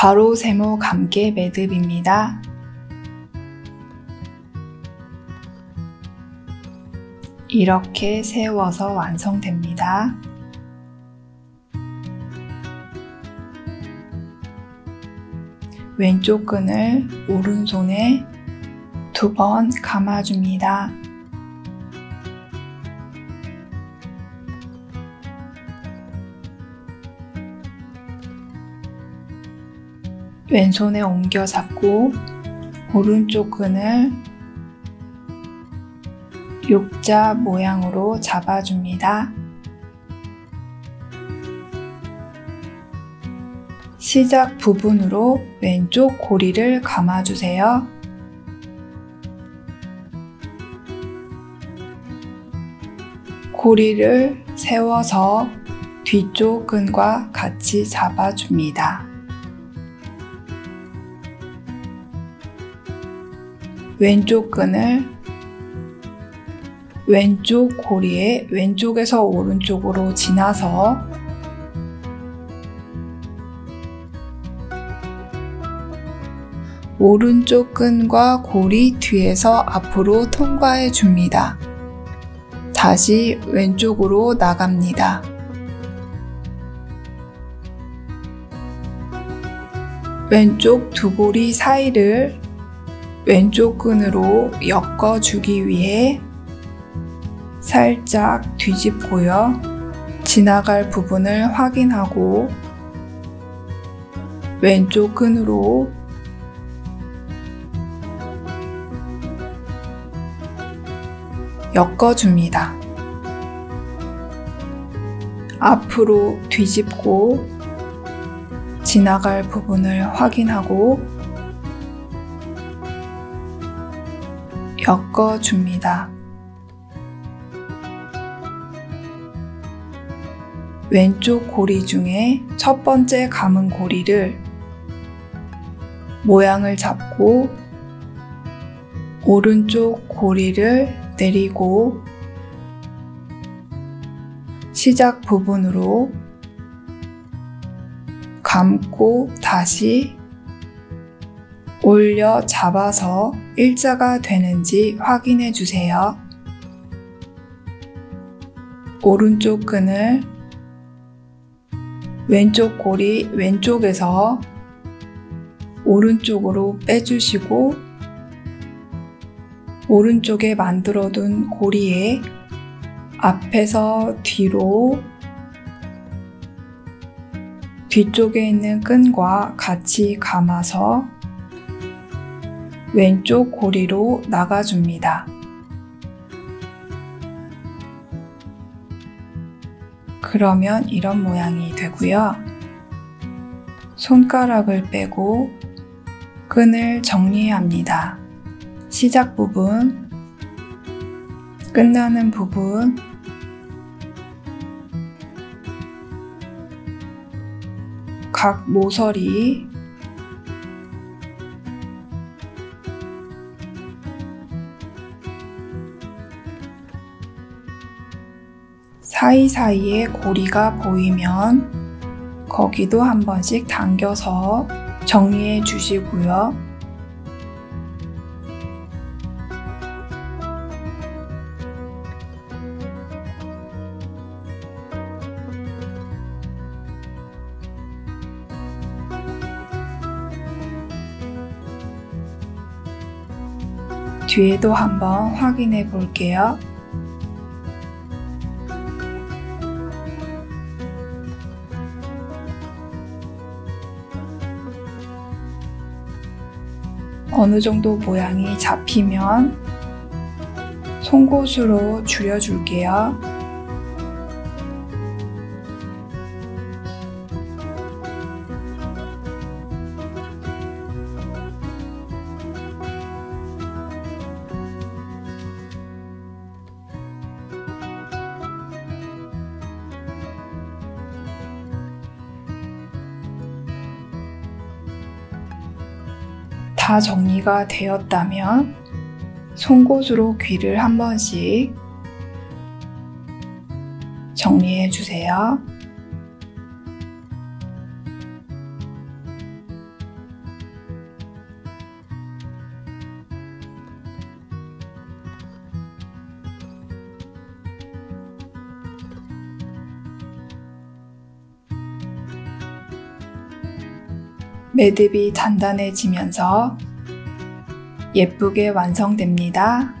바로 세모 감개 매듭입니다. 이렇게 세워서 완성됩니다. 왼쪽 끈을 오른손에 두 번 감아줍니다. 왼손에 옮겨 잡고 오른쪽 끈을 육자 모양으로 잡아줍니다. 시작 부분으로 왼쪽 고리를 감아주세요. 고리를 세워서 뒤쪽 끈과 같이 잡아줍니다. 왼쪽 끈을 왼쪽 고리에 왼쪽에서 오른쪽으로 지나서 오른쪽 끈과 고리 뒤에서 앞으로 통과해 줍니다. 다시 왼쪽으로 나갑니다. 왼쪽 두 고리 사이를 왼쪽 끈으로 엮어주기 위해 살짝 뒤집고요. 지나갈 부분을 확인하고 왼쪽 끈으로 엮어줍니다. 앞으로 뒤집고 지나갈 부분을 확인하고 엮어줍니다. 왼쪽 고리 중에 첫 번째 감은 고리를 모양을 잡고 오른쪽 고리를 내리고 시작 부분으로 감고 다시 올려 잡아서 일자가 되는지 확인해 주세요. 오른쪽 끈을 왼쪽 고리 왼쪽에서 오른쪽으로 빼주시고 오른쪽에 만들어둔 고리에 앞에서 뒤로 뒤쪽에 있는 끈과 같이 감아서 왼쪽 고리로 나가줍니다. 그러면 이런 모양이 되고요. 손가락을 빼고 끈을 정리합니다. 시작 부분, 끝나는 부분, 각 모서리, 사이사이에 고리가 보이면 거기도 한 번씩 당겨서 정리해 주시고요. 뒤에도 한번 확인해 볼게요. 어느 정도 모양이 잡히면 송곳으로 줄여줄게요. 다 정리가 되었다면 송곳으로 귀를 한 번씩 정리해 주세요. 매듭이 단단해지면서 예쁘게 완성됩니다.